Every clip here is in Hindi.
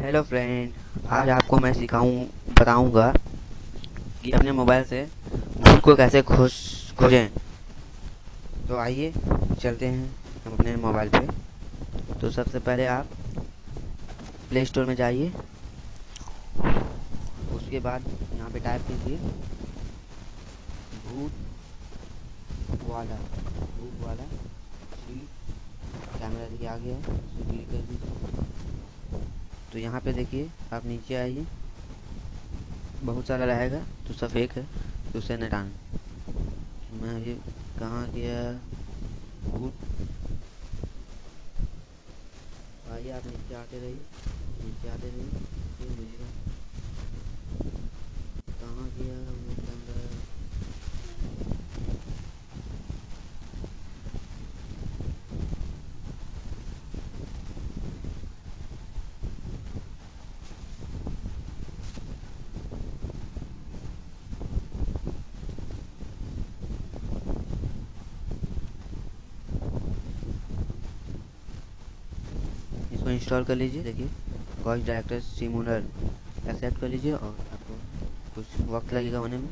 हेलो फ्रेंड आज आपको मैं सिखाऊं, बताऊँगा कि अपने मोबाइल से भूत को कैसे खोज खोजें तो आइए चलते हैं हम अपने मोबाइल पे। तो सबसे पहले आप प्ले स्टोर में जाइए। उसके बाद यहाँ पे टाइप कीजिए, भूत वाला भूत वाला कैमरा देखिए आ गया है कर दीजिए तो यहाँ पे देखिए, आप नीचे आइए। बहुत सारा रहेगा तो सब एक है तो उसे नटान मैं अभी कहाँ गया? आइए, आप नीचे आते रहिए, नीचे आते रहिए कहाँ गया वो कैमरा इसको इंस्टॉल कर लीजिए। देखिए वॉइस डायरेक्टर सिमुलर एक्सेप्ट कर लीजिए और आपको कुछ वक्त लगेगा होने में।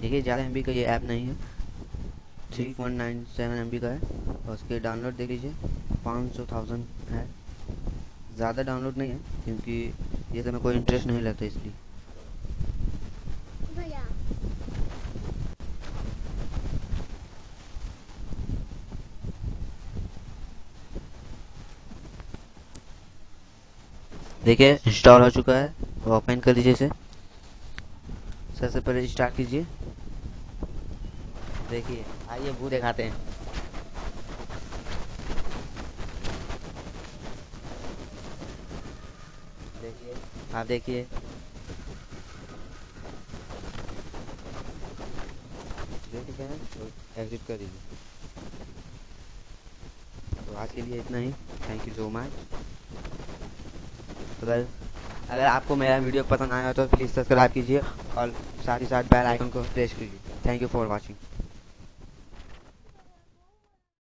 देखिए ज़्यादा एमबी का ये ऐप नहीं है। Three point nine seven M का है। और उसके डाउनलोड देख लीजिए पाँच सौ थाउज़ेंड है। ज़्यादा डाउनलोड नहीं है क्योंकि ये सब में कोई इंटरेस्ट नहीं लगता इसलिए। देखिए इंस्टॉल हो चुका है। तो ओपन कर लीजिए इसे। सबसे पहले स्टार्ट कीजिए। देखिए, आइए, वो दिखाते हैं। देखिए, आप देखिए। तो एग्जिट कर दीजिए। तो आज के लिए इतना ही। थैंक यू सो मच अगर अगर आपको मेरा वीडियो पसंद आया तो प्लीज़ सब्सक्राइब कीजिए और साथ ही साथ बेल आइकन को प्रेस कीजिए। Thank you for watching